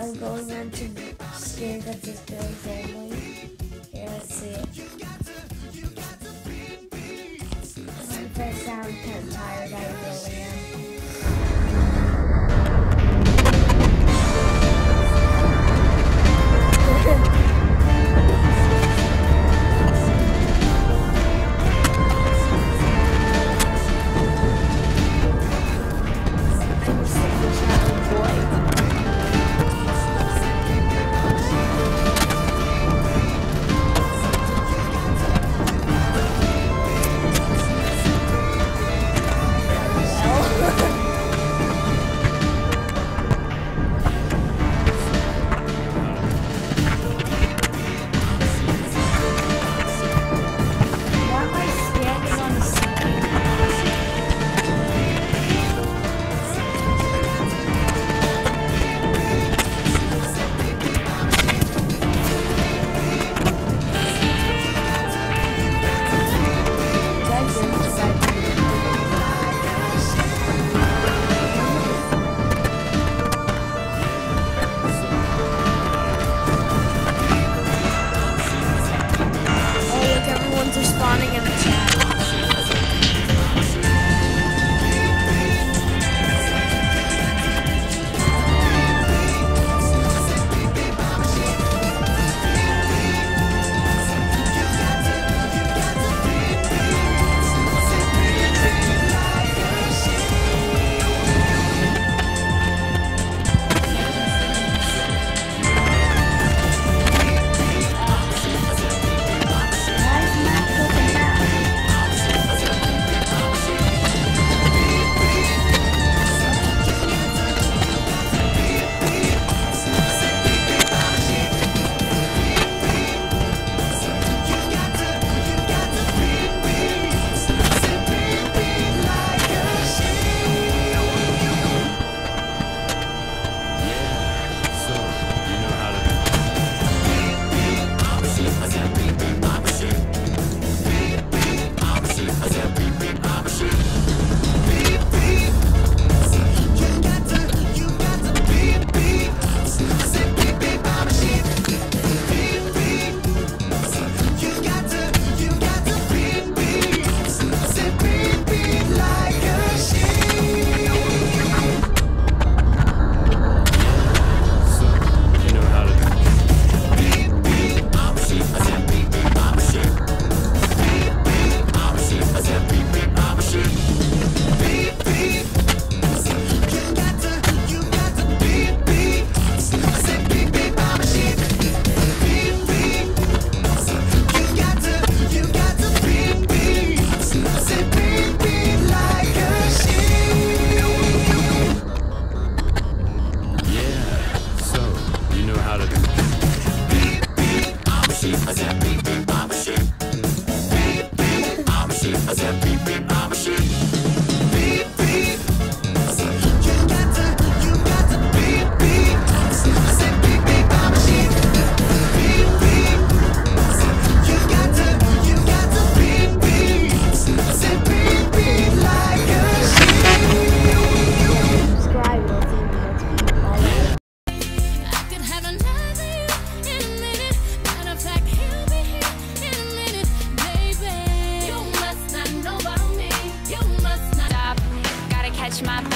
I'm going on to scare that this girl's family. Here, let's see it. I'm first time, I'm tired, I catch my